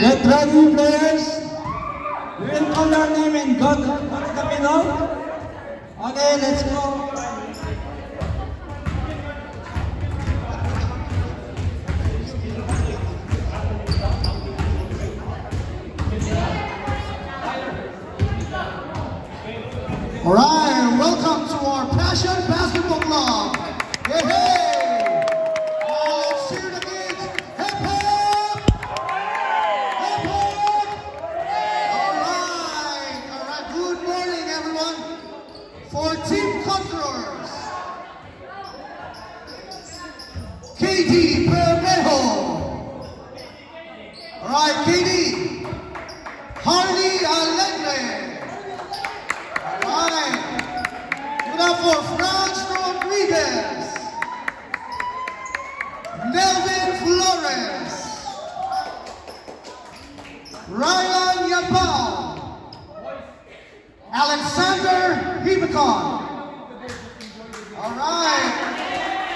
Get ready, players. We will call our name and go to the middle. Okay, let's go. All right,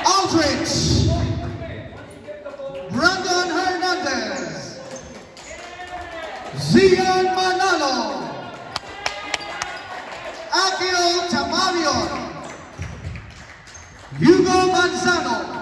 Aldrich. Brandon Hernandez. Zian Manalo. Akio Tamarion, Hugo Manzano,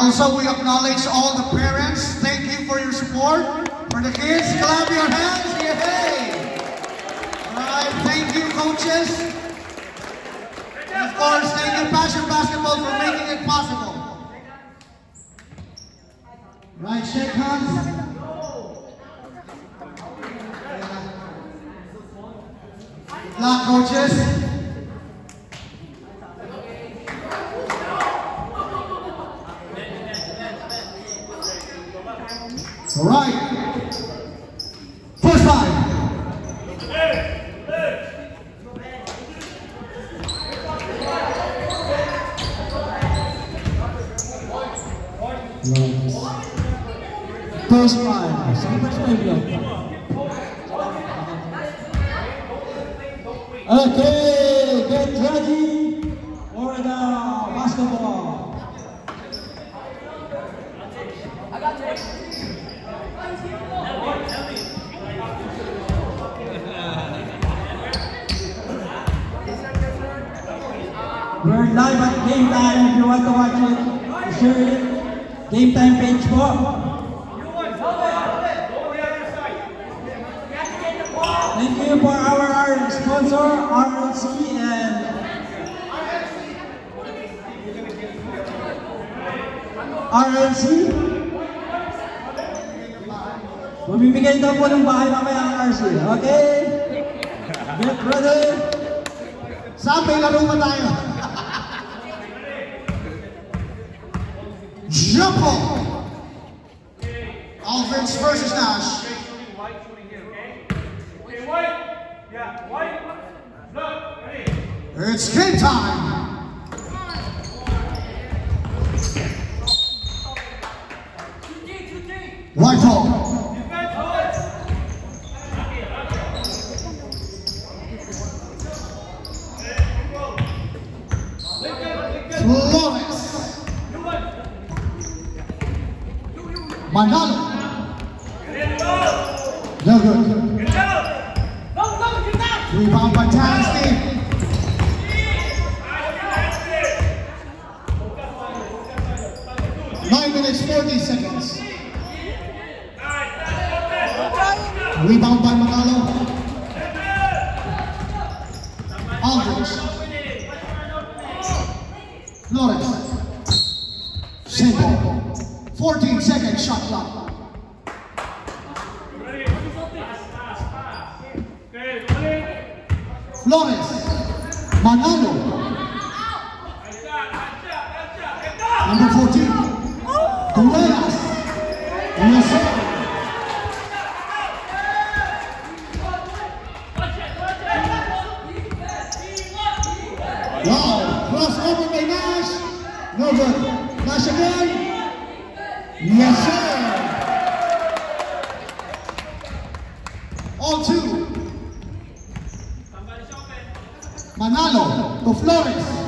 Also, we acknowledge all the parents. Thank you for your support. For the kids, clap your hands. Yeah, hey. All right. Thank you, coaches. And of course, thank you, Passion Basketball, for making it possible. Okay, get ready for the basketball. We're live at game time if you want to watch it. Share it. Game time page 4. Core, RLT, and... RLC? Mabibigyan daw po ng bahay mamaya ang RC. Okay? Get ready! Saan may laro pa tayo? Jump! Offense versus Nash. It's game time. White ball. by Nash. No good. Nash again. Yes, sir. All two. Manalo to Flores.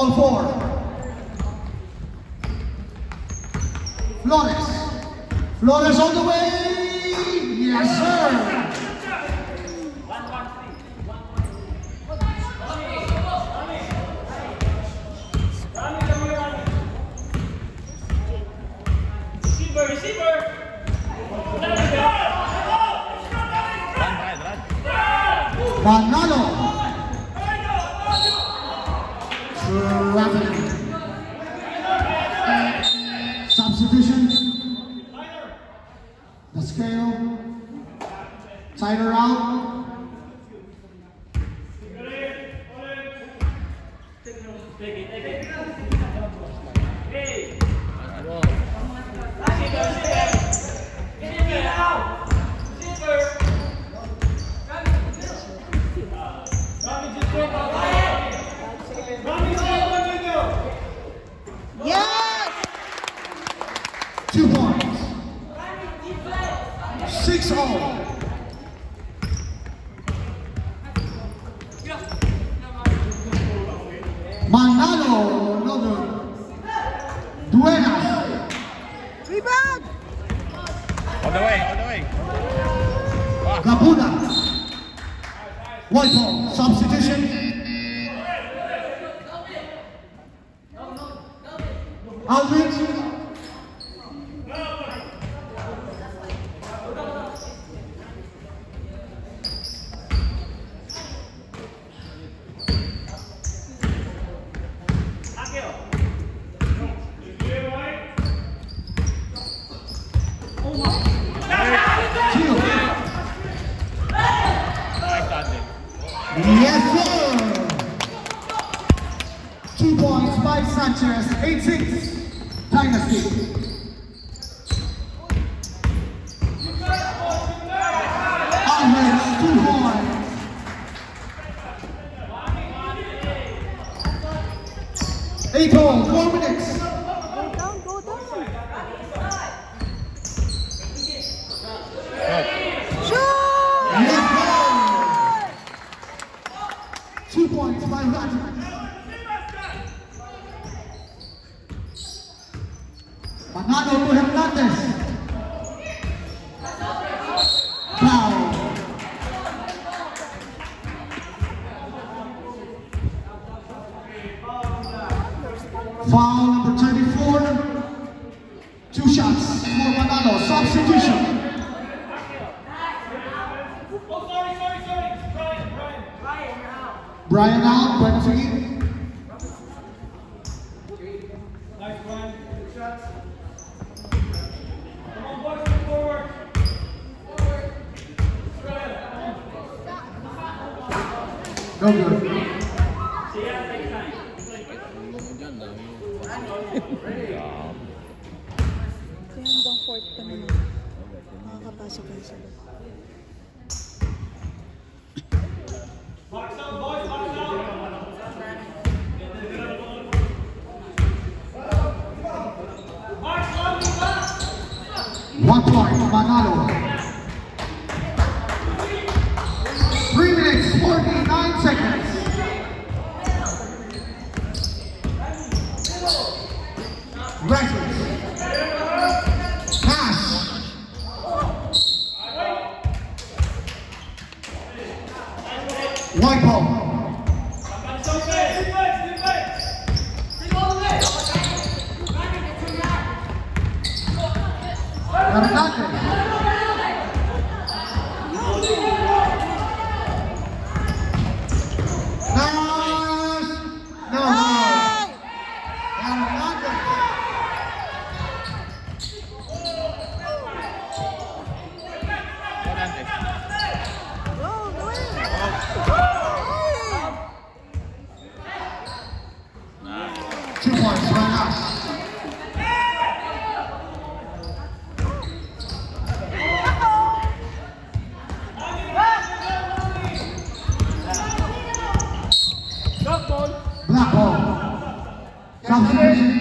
All four. Flores. Flores all the way. Yes, sir. Banano. six all. Manalo One point, Manalo. Three minutes, 49 seconds. 让旁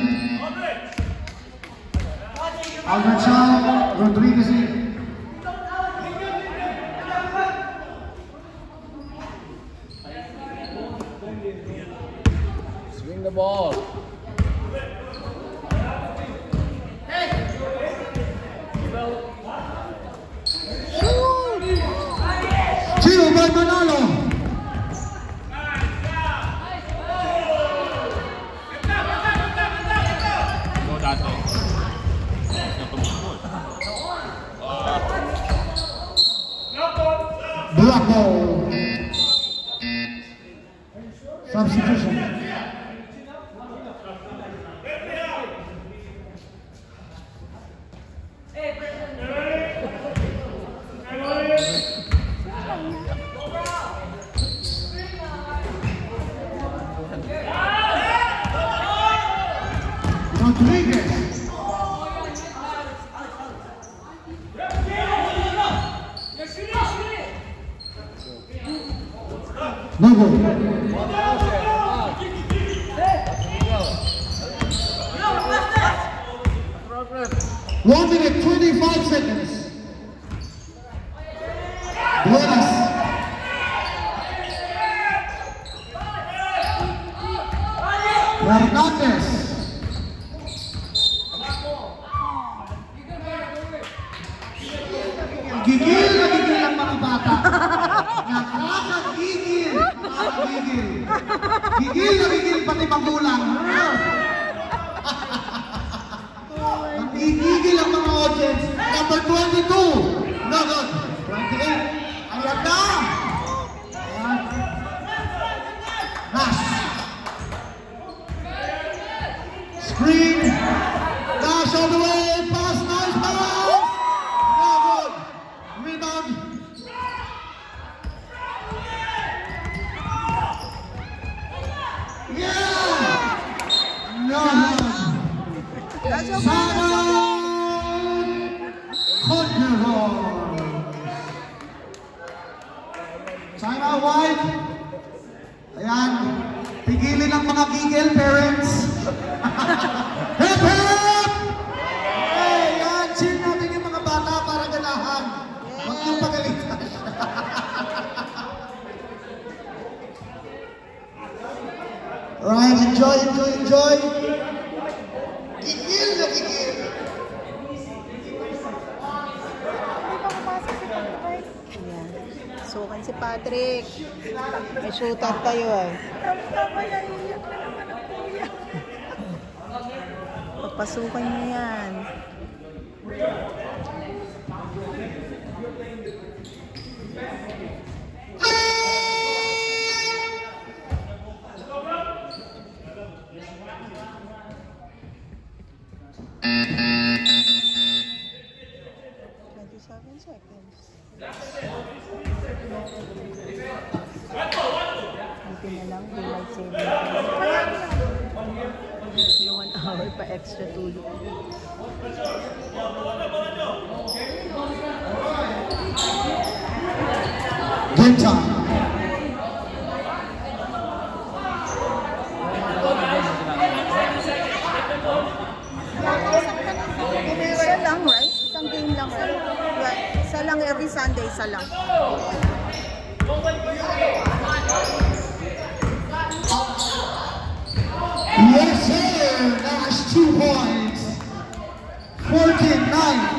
One minute, 25 seconds. Conqueror. China White. Ayan. Pigilin ang mga gigil, parents. hip hip! Hey, yan. Cheer natin yung mga bata para ganahan. Huwag yung pagalitan. Alright, enjoy, enjoy, enjoy. Matik. May shooter tayo eh. Tamtamaya-iyak na naman ang yan. Extra tulog. Game time. Isa lang, right? Isang game lang, right? Right. Isa lang every Sunday, isa lang. Forty-nine.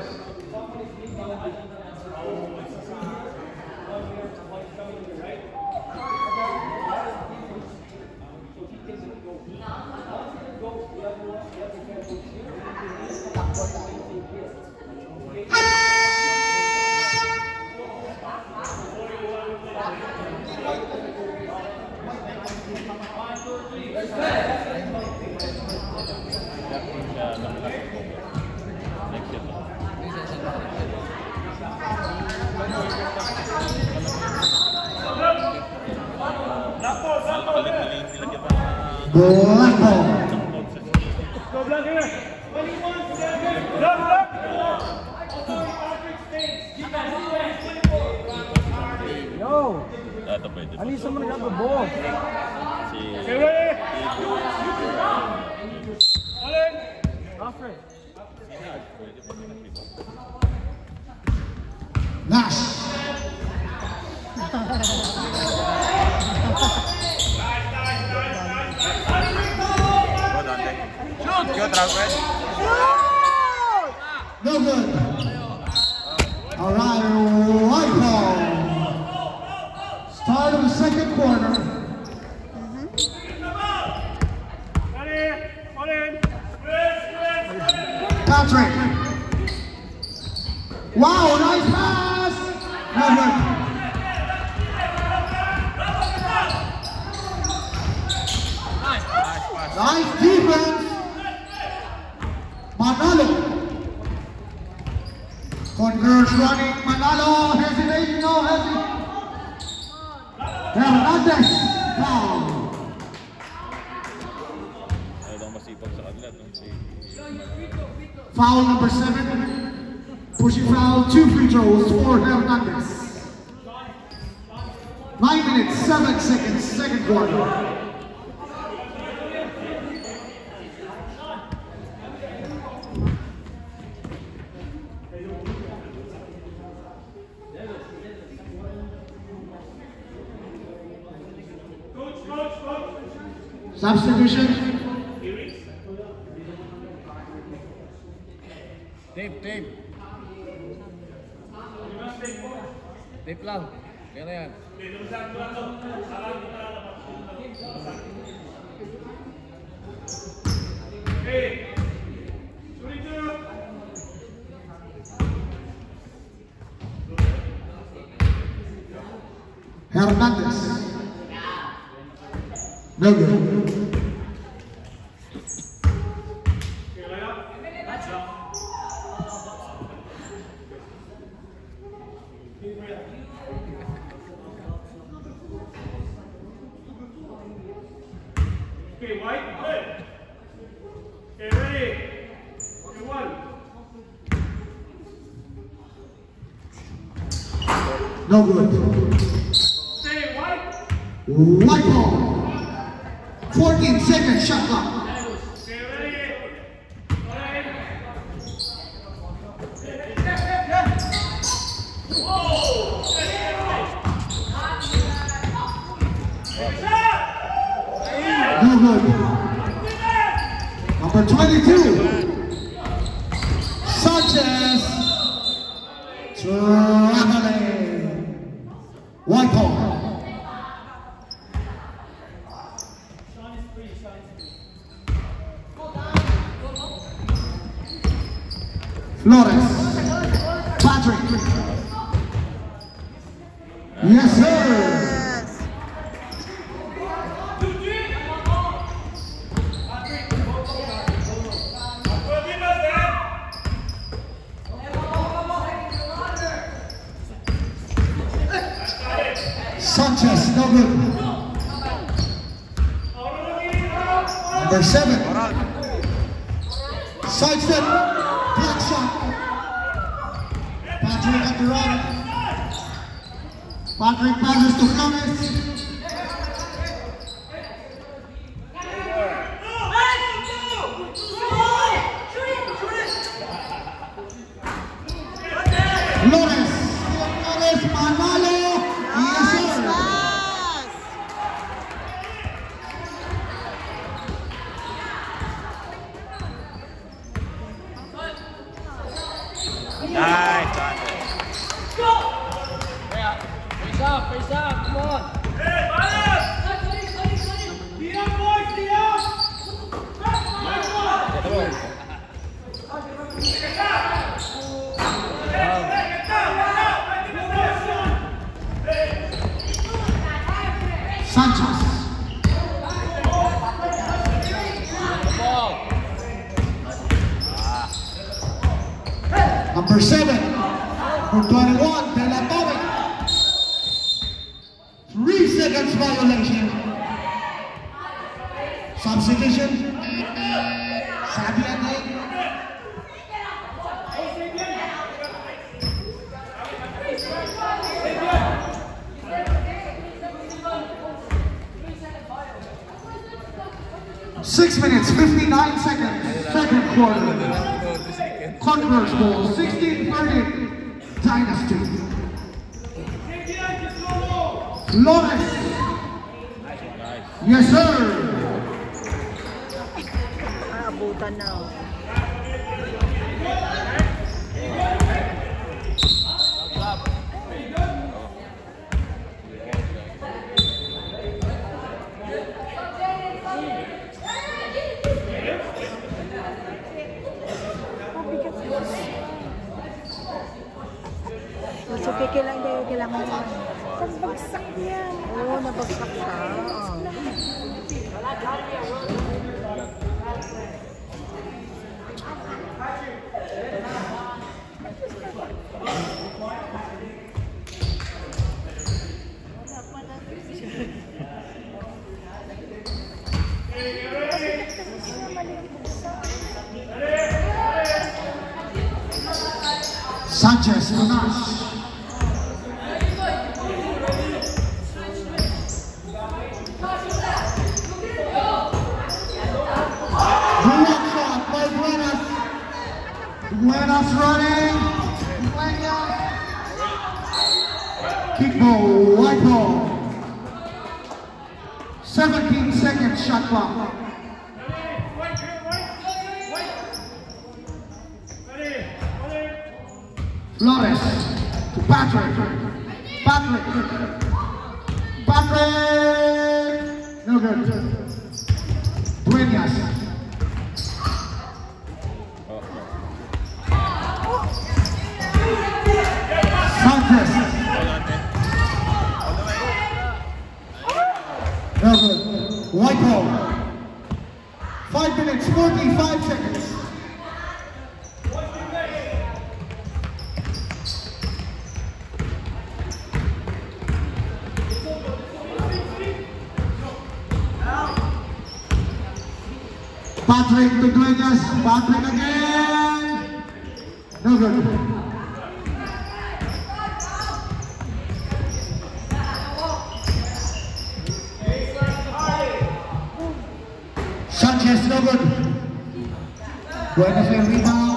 Ito pwede. Alisa mo na ball. Si... Alfred. Pwede pa rin. Nash. Go, Dante. Shoot! Go, Travis. No good. All right, right ball. Start of the second quarter. Patrick. Wow, nice pass. No good. Nice pass. Nice defense. Manalo. Converse running. Manalo. Hesitation. No hesitation. Hernandez. Foul. Ayaw daw masipag sa kanila. no? Si... Foul number seven. Pushing foul. Two free throws for Hernandez. Nine minutes, seven seconds, second quarter. Substitution. Tape, tape. Tape lang. Kaya na yan. Hernandez. No good. White, good. Okay, ready. One. No good. Stay, White. White ball. 14 seconds shot clock. Okay, ready. Okay. No good. Number 22. Sanchez. Traveling. White ball. Flores. Patrick. Yes, sir. Yes. Sanchez, no good. Number seven. Sidestep. Shot. Patrick at. Patrick passes to. Flores. 27 for 21. Five minutes, 45 seconds. Patrick to Duenas, Patrick again. No good. Bueno, señor Rima.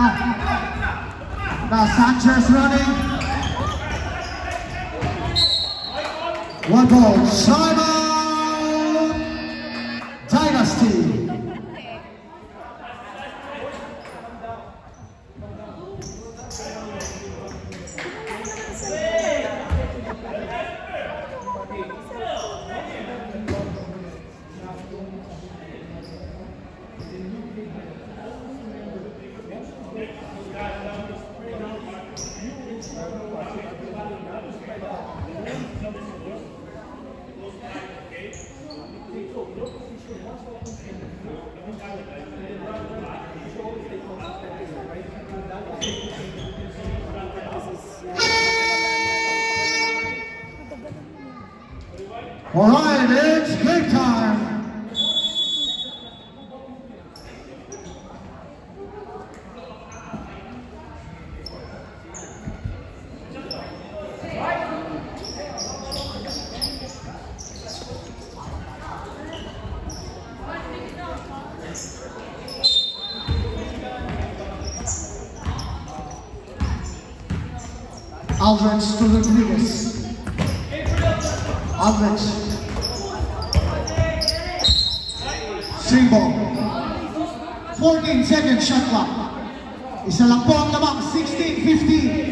Now, now Sanchez running. One ball, Simon. Aldrich to Rodriguez. Aldrich. Three ball. 14 seconds shot clock. Isa lang po ang 16-15.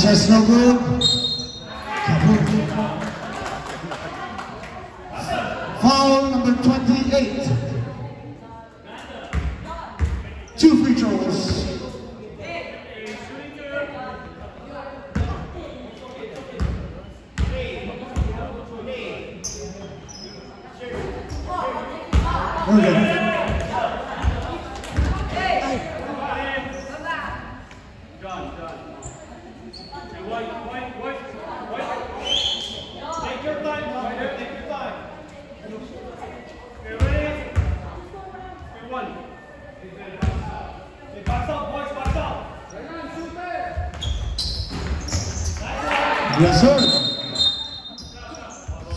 Chesnogur.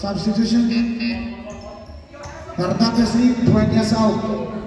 Substitution. Hernández Lee, out.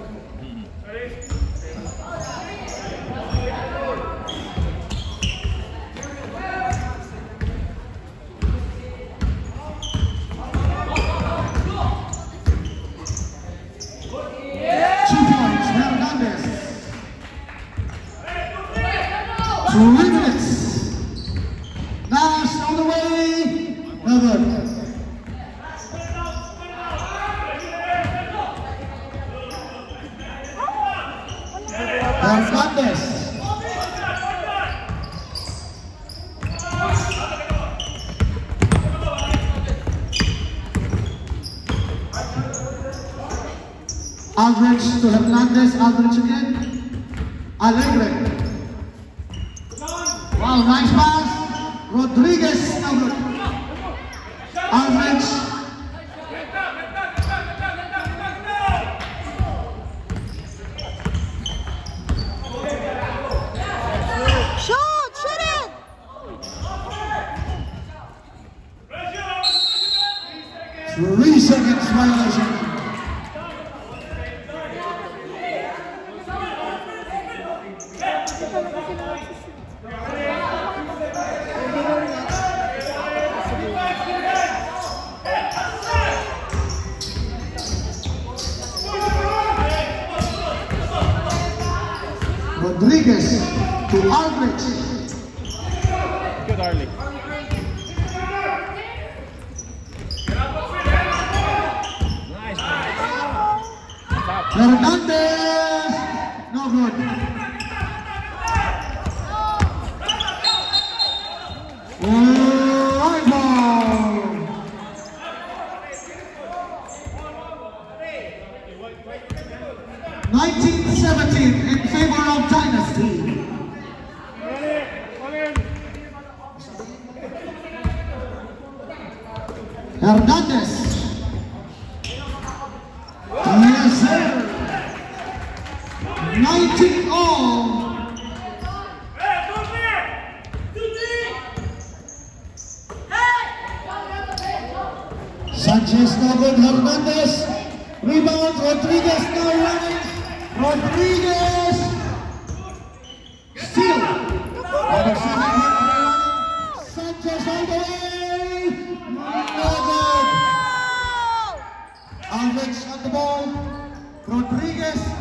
Alberto Hernández, Alberto again. Alegre. Wow, nice pass. Rodriguez, Albert. Albert. Three seconds violation. with Hernandez. Rebound, Rodriguez now running. Rodriguez! steal. Sanchez on the way! Alves at the ball. Rodriguez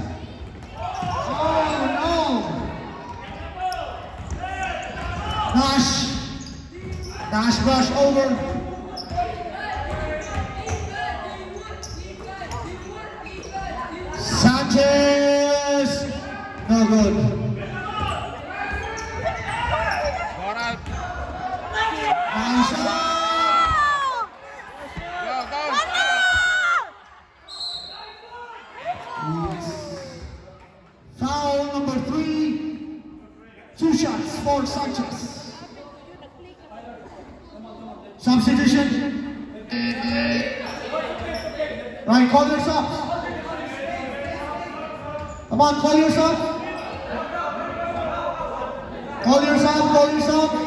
Come on, call yourself. Call yourself, call your